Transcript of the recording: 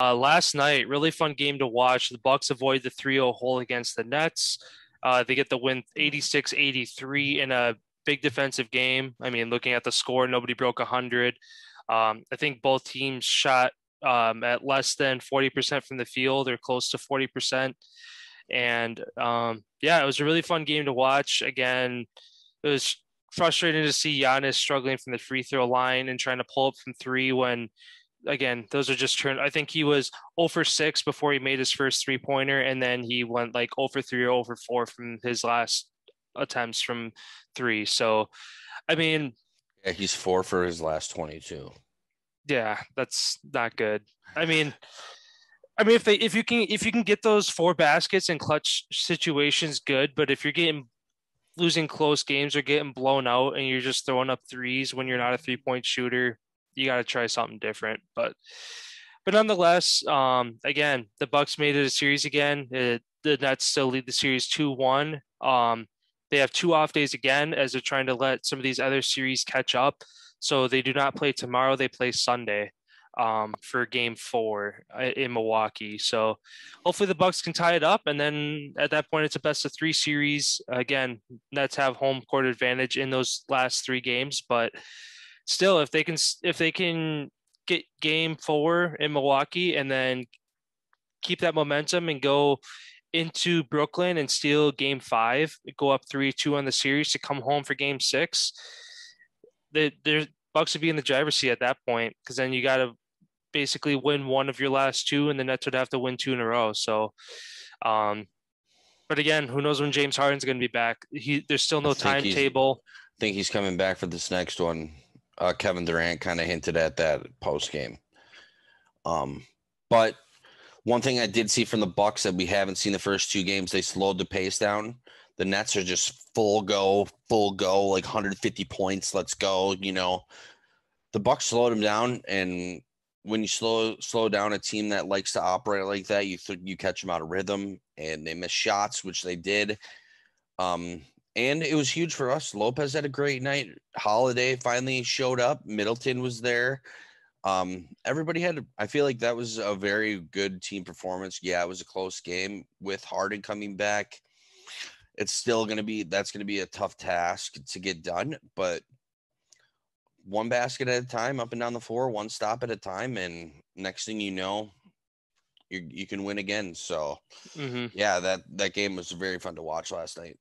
Uh, last night, really fun game to watch. The Bucks avoid the 3-0 hole against the Nets. Uh, they get the win 86-83 in a big defensive game. I mean, looking at the score, nobody broke 100. Um, I think both teams shot um, at less than 40% from the field or close to 40%. And um, yeah, it was a really fun game to watch. Again, it was frustrating to see Giannis struggling from the free throw line and trying to pull up from three when again, those are just turned. I think he was 0 for 6 before he made his first three pointer, and then he went like 0 for 3 or 0 for 4 from his last attempts from three. So, I mean, yeah, he's four for his last 22. Yeah, that's not good. I mean, I mean, if they if you can if you can get those four baskets in clutch situations, good. But if you're getting losing close games or getting blown out and you're just throwing up threes when you're not a three point shooter, you got to try something different. But but nonetheless, um, again, the Bucks made it a series again. It, the Nets still lead the series two one. Um, they have two off days again as they're trying to let some of these other series catch up. So they do not play tomorrow; they play Sunday um, for Game Four uh, in Milwaukee. So hopefully the Bucks can tie it up, and then at that point it's a best of three series. Again, Nets have home court advantage in those last three games, but still, if they can, if they can get Game Four in Milwaukee, and then keep that momentum and go into Brooklyn and steal game five, go up three two on the series to come home for game six, the the Bucks would be in the driver's seat at that point because then you got to basically win one of your last two, and the Nets would have to win two in a row. So, um, but again, who knows when James Harden's going to be back? He there's still no timetable. I think he's coming back for this next one. Uh, Kevin Durant kind of hinted at that post game. Um, but one thing I did see from the Bucks that we haven't seen the first two games, they slowed the pace down. The Nets are just full go, full go, like 150 points. Let's go. You know, the Bucks slowed them down, and when you slow slow down a team that likes to operate like that, you th- you catch them out of rhythm, and they miss shots, which they did. Um, and it was huge for us. Lopez had a great night. Holiday finally showed up. Middleton was there. Um, everybody had, I feel like that was a very good team performance. Yeah, it was a close game with Harden coming back. It's still going to be, that's going to be a tough task to get done, but one basket at a time, up and down the floor, one stop at a time. And next thing you know, you you can win again. So, mm-hmm. yeah, that, that game was very fun to watch last night.